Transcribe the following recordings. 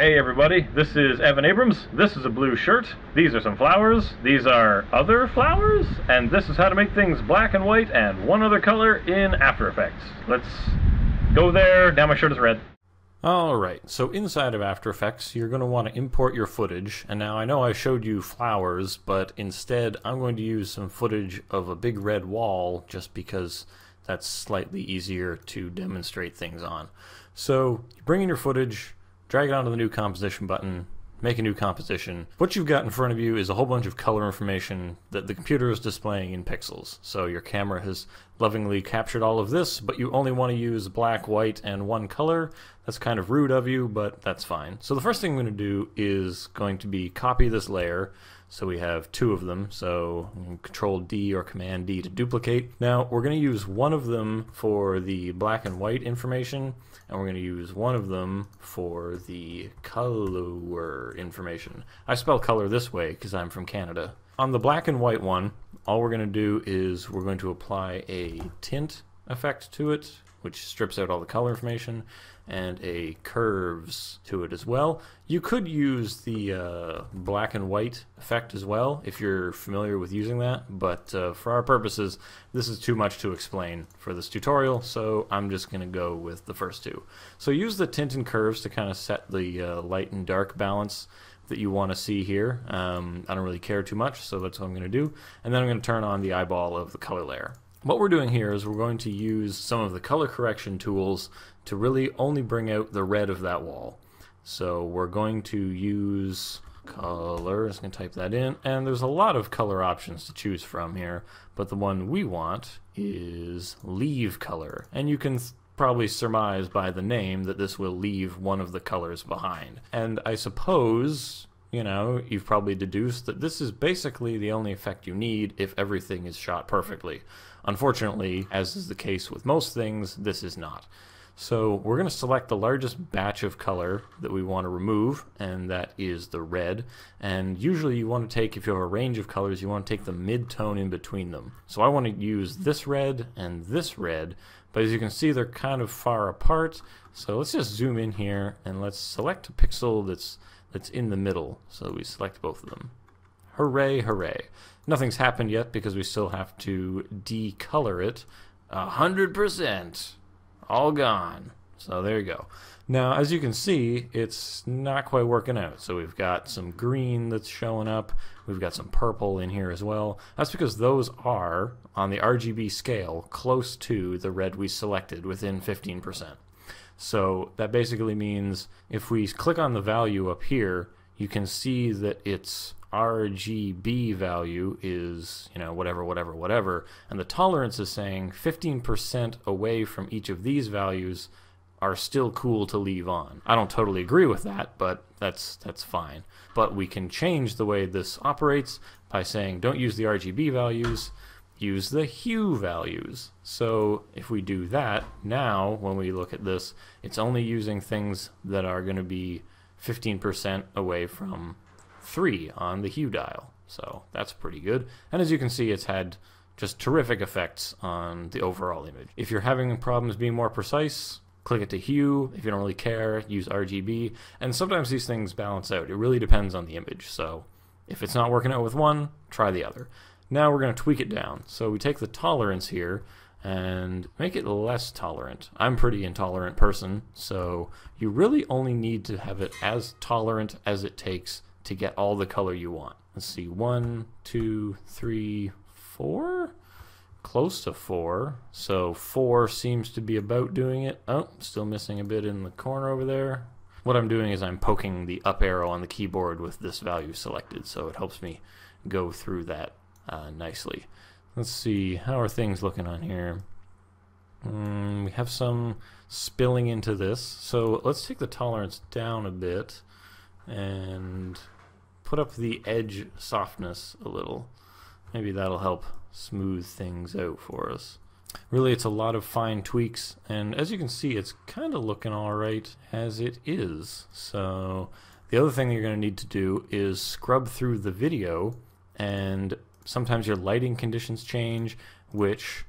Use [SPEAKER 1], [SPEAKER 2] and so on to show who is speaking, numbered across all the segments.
[SPEAKER 1] Hey everybody, this is Evan Abrams. This is a blue shirt. These are some flowers. These are other flowers. And this is how to make things black and white and one other color in After Effects. Let's go there. Now my shirt is red.
[SPEAKER 2] Alright, so inside of After Effects, you're going to want to import your footage. And now I know I showed you flowers, but instead I'm going to use some footage of a big red wall just because that's slightly easier to demonstrate things on. So bring in your footage, drag it onto the new composition button, make a new composition. What you've got in front of you is a whole bunch of color information that the computer is displaying in pixels. So your camera has lovingly captured all of this, but you only want to use black, white, and one color. That's kind of rude of you, but that's fine. So the first thing I'm going to do is going to be copy this layer. So we have two of them, so Control D or Command D to duplicate. Now we're going to use one of them for the black and white information, and we're going to use one of them for the color information. I spell color this way because I'm from Canada. On the black and white one, all we're going to do is we're going to apply a tint effect to it, which strips out all the color information, and a curves to it as well. You could use the uh, black and white effect as well if you're familiar with using that, but uh, for our purposes, this is too much to explain for this tutorial, so I'm just going to go with the first two. So use the tint and curves to kind of set the uh, light and dark balance that you want to see here. Um, I don't really care too much, so that's what I'm going to do. And then I'm going to turn on the eyeball of the color layer. What we're doing here is we're going to use some of the color correction tools to really only bring out the red of that wall. So we're going to use color, I'm going to type that in, and there's a lot of color options to choose from here, but the one we want is leave color. And you can probably surmise by the name that this will leave one of the colors behind. And I suppose you know, you've probably deduced that this is basically the only effect you need if everything is shot perfectly. Unfortunately, as is the case with most things, this is not. So we're going to select the largest batch of color that we want to remove, and that is the red. And usually you want to take, if you have a range of colors, you want to take the mid-tone in between them. So I want to use this red and this red, but as you can see, they're kind of far apart. So let's just zoom in here, and let's select a pixel that's that's in the middle. So we select both of them. Hooray, hooray. Nothing's happened yet because we still have to decolor it. A hundred percent. All gone. So there you go. Now, as you can see, it's not quite working out. So we've got some green that's showing up. We've got some purple in here as well. That's because those are, on the RGB scale, close to the red we selected within 15%. So that basically means if we click on the value up here, you can see that its RGB value is, you know, whatever, whatever, whatever, and the tolerance is saying 15% away from each of these values are still cool to leave on. I don't totally agree with that, but that's that's fine. But we can change the way this operates by saying don't use the RGB values, use the hue values. So if we do that, now when we look at this, it's only using things that are going to be 15% away from 3 on the hue dial. So that's pretty good. And as you can see, it's had just terrific effects on the overall image. If you're having problems being more precise, click it to hue. If you don't really care, use RGB. And sometimes these things balance out. It really depends on the image. So if it's not working out with one, try the other. Now we're going to tweak it down. So we take the tolerance here and make it less tolerant. I'm pretty intolerant person, so you really only need to have it as tolerant as it takes to get all the color you want. Let's see, one, two, three, four? Close to four. So four seems to be about doing it. Oh, still missing a bit in the corner over there. What I'm doing is I'm poking the up arrow on the keyboard with this value selected, so it helps me go through that uh, nicely. Let's see, how are things looking on here? Mm, we have some spilling into this, so let's take the tolerance down a bit and put up the edge softness a little. Maybe that'll help smooth things out for us. Really, it's a lot of fine tweaks, and as you can see, it's kind of looking alright as it is. So, the other thing you're going to need to do is scrub through the video and sometimes your lighting conditions change, which,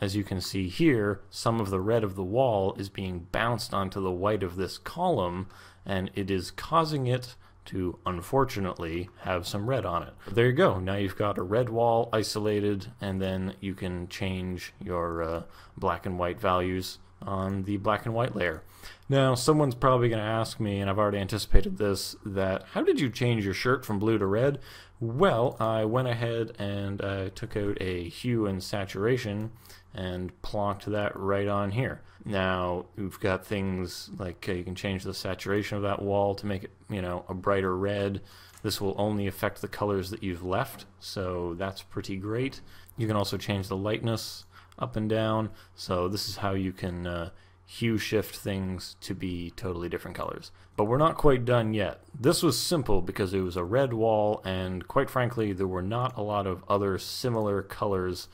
[SPEAKER 2] as you can see here, some of the red of the wall is being bounced onto the white of this column, and it is causing it to unfortunately have some red on it. There you go. Now you've got a red wall isolated, and then you can change your uh, black and white values on the black and white layer. Now, someone's probably going to ask me, and I've already anticipated this, that how did you change your shirt from blue to red? Well, I went ahead and I took out a hue and saturation and plonked that right on here. Now, we've got things like uh, you can change the saturation of that wall to make it, you know, a brighter red. This will only affect the colors that you've left, so that's pretty great. You can also change the lightness up and down, so this is how you can uh, hue shift things to be totally different colors. But we're not quite done yet. This was simple because it was a red wall, and quite frankly, there were not a lot of other similar colors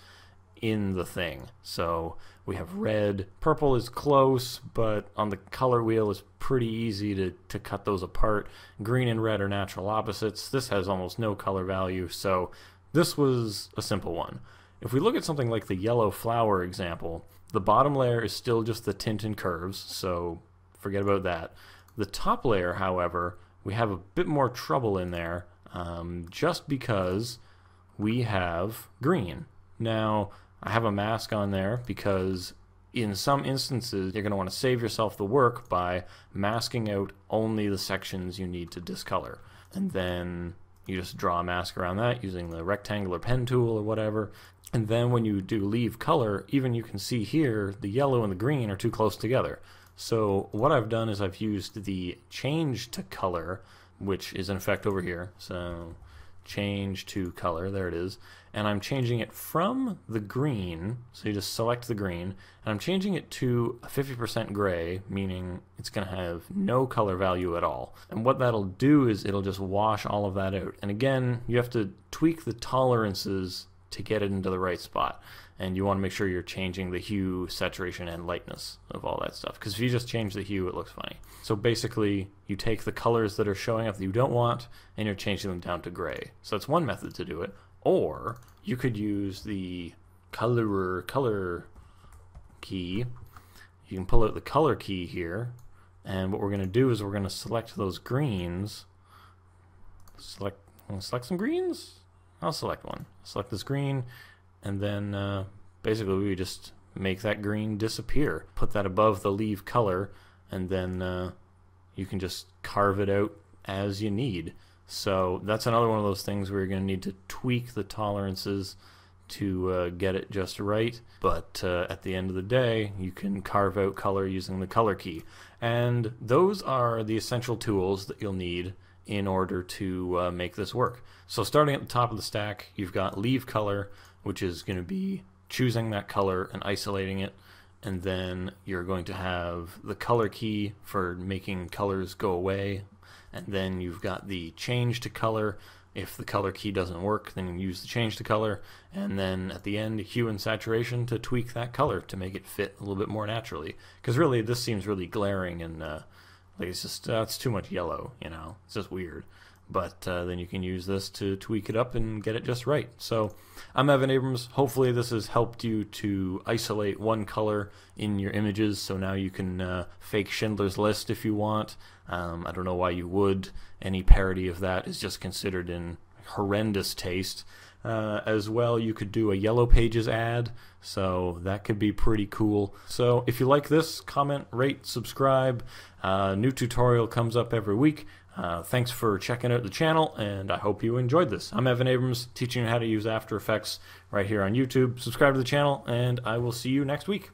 [SPEAKER 2] in the thing. So we have red. Purple is close, but on the color wheel is pretty easy to, to cut those apart. Green and red are natural opposites. This has almost no color value, so this was a simple one. If we look at something like the yellow flower example, the bottom layer is still just the tint and curves, so forget about that. The top layer, however, we have a bit more trouble in there um, just because we have green. Now, I have a mask on there because in some instances you're going to want to save yourself the work by masking out only the sections you need to discolor. And then you just draw a mask around that using the rectangular pen tool or whatever. And then when you do leave color, even you can see here the yellow and the green are too close together. So what I've done is I've used the change to color, which is in effect over here. So change to color, there it is, and I'm changing it from the green, so you just select the green, and I'm changing it to a 50% gray, meaning it's going to have no color value at all. And what that'll do is it'll just wash all of that out. And again, you have to tweak the tolerances to get it into the right spot and you want to make sure you're changing the hue, saturation, and lightness of all that stuff. Because if you just change the hue, it looks funny. So basically, you take the colors that are showing up that you don't want, and you're changing them down to gray. So that's one method to do it. Or you could use the color color key. You can pull out the color key here, and what we're going to do is we're going to select those greens. Select, select some greens. I'll select one. Select this green and then uh, basically we just make that green disappear. Put that above the leave color, and then uh, you can just carve it out as you need. So that's another one of those things where you're going to need to tweak the tolerances to uh, get it just right. But uh, at the end of the day, you can carve out color using the color key. And those are the essential tools that you'll need in order to uh, make this work. So starting at the top of the stack, you've got leave color, which is going to be choosing that color and isolating it. And then you're going to have the color key for making colors go away. And then you've got the change to color. If the color key doesn't work, then you use the change to color. And then at the end, hue and saturation to tweak that color to make it fit a little bit more naturally. Because really, this seems really glaring and uh, like it's just, uh, it's too much yellow, you know? It's just weird but uh, then you can use this to tweak it up and get it just right. So I'm Evan Abrams. Hopefully this has helped you to isolate one color in your images. So now you can uh, fake Schindler's List if you want. Um, I don't know why you would. Any parody of that is just considered in horrendous taste. Uh, as well, you could do a Yellow Pages ad, so that could be pretty cool. So if you like this, comment, rate, subscribe. Uh, new tutorial comes up every week. Uh, thanks for checking out the channel, and I hope you enjoyed this. I'm Evan Abrams, teaching you how to use After Effects right here on YouTube. Subscribe to the channel, and I will see you next week.